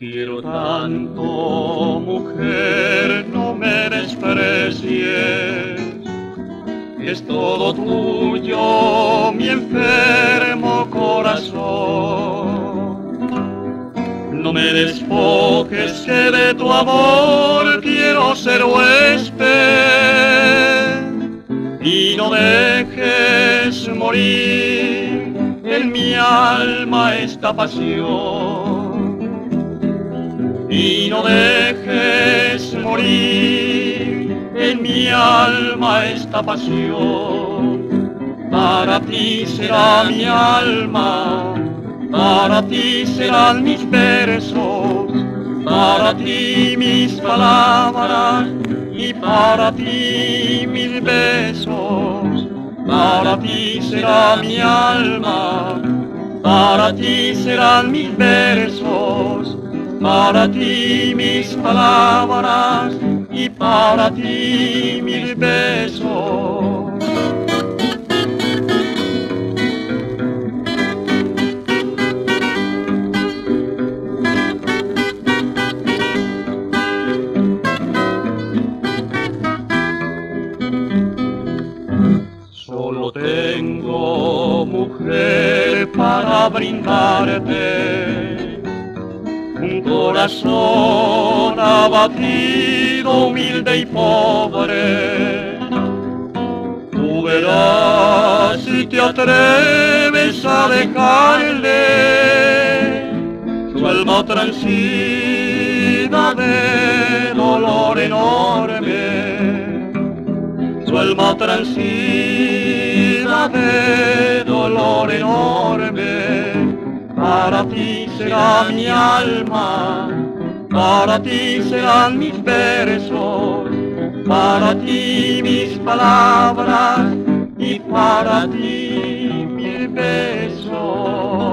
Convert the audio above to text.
Quiero tanto, mujer, no me desprecies. Es todo tuyo, mi enfermo corazón. No me despojes que de tu amor quiero ser huésped y no dejes morir en mi alma esta pasión y no dejes morir en mi alma esta pasión. Para ti será mi alma, para ti serán mis versos, para ti mis palabras y para ti mis besos. Para ti será mi alma, para ti serán mis versos para ti mis palabras y para ti mis besos. Solo tengo mujer para brindarte corazón abatido, humilde y pobre. Tú verás si te atreves a dejarle su alma transida de dolor enorme, su alma transida de dolor enorme para ti será mi alma, para ti serán mis versos, para ti mis palabras y para ti mis besos.